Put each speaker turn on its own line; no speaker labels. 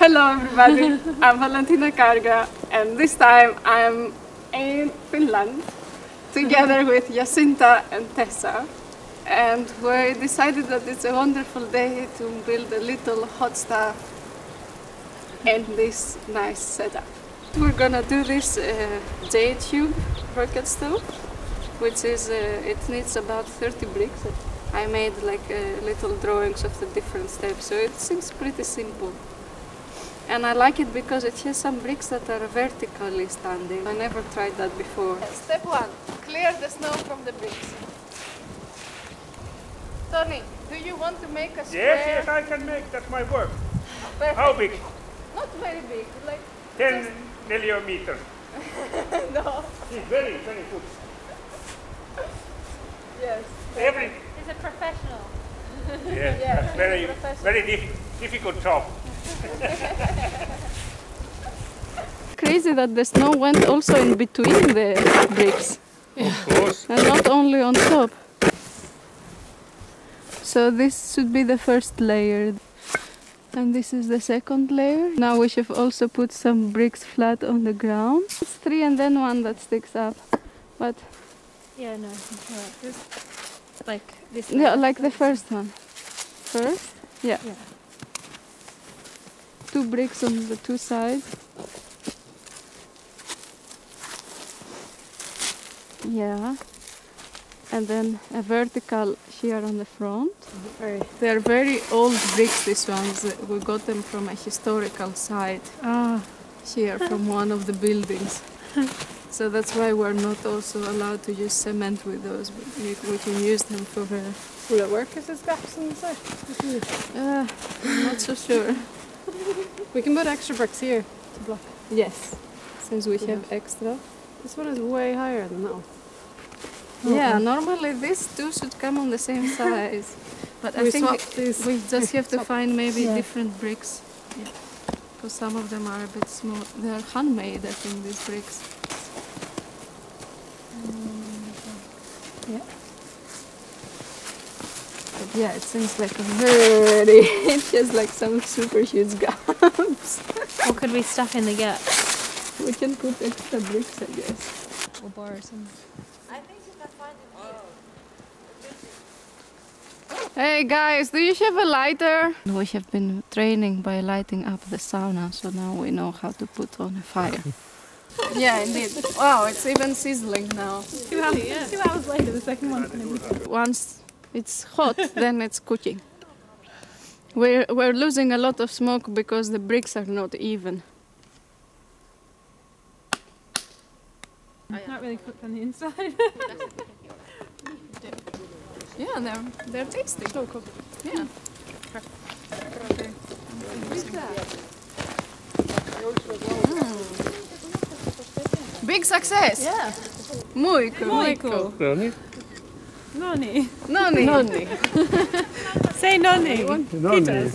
Hello everybody, I'm Valentina Karga and this time I'm in Finland together with Jacinta and Tessa and we decided that it's a wonderful day to build a little hot stuff in this nice setup. We're gonna do this uh, J-tube rocket stove which is, uh, it needs about 30 bricks. I made like uh, little drawings of the different steps so it seems pretty simple. And I like it because it has some bricks that are vertically standing. I never tried that before. Step one, clear the snow from the bricks. Toni, do you want to make a square?
Yes, yes, I can make. That's my work.
Perfect.
How big?
Not very big, like
10 millimeters.
no.
It's very, very good.
Yes.
Every,
He's a professional.
Yes,
Yeah,
very, very dif- difficult job.
Crazy that the snow went also in between the bricks
Of course.
and not only on top. So this should be the first layer. And this is the second layer. Now we should also put some bricks flat on the ground. It's three and then one that sticks up. But
Yeah, no, it's alright. Like this.
yeah, like the first one. First? Yeah.
Yeah.
Two bricks on the two sides. Yeah. And then a vertical here on the front.
Very.
They are very old bricks, these ones. We got them from a historical site
Ah,
here from one of the buildings. So that's why we're not also allowed to use cement with those. We, we can use them for. Uh,
will it work if there's gaps in the side?
uh, I'm not so sure.
We can put extra bricks here to block.
Yes, since we have extra.
This one is way higher than that one.
Yeah, normally these two should come on the same size. But I think
these.
we just have to find maybe
Yeah.
different bricks. Because some of them are a bit small. They're handmade, I think, these bricks.
Yeah.
But yeah, it seems like a very. it has like some super huge gaps.
What could we stuff in the gap?
we can put extra bricks, I guess.
We'll borrow some. I think you can find the brick.
Hey guys, do you have a lighter? We have been training by lighting up the sauna, so now we know how to put on a fire. yeah, indeed. Wow, it's even sizzling now.
Two hours, two hours later, the second one's going to be.
Once it's hot, then it's cooking. We're, we're losing a lot of smoke because the bricks are not even.
It's not really cooked on the inside.
Yeah, they're, they're tasty.
Still cooked.
Yeah. Mm. Big success!
Yeah.
Muy cool.
No niin.
Noni.
niin.
No niin.
Say noni.
Noni. Kiitos.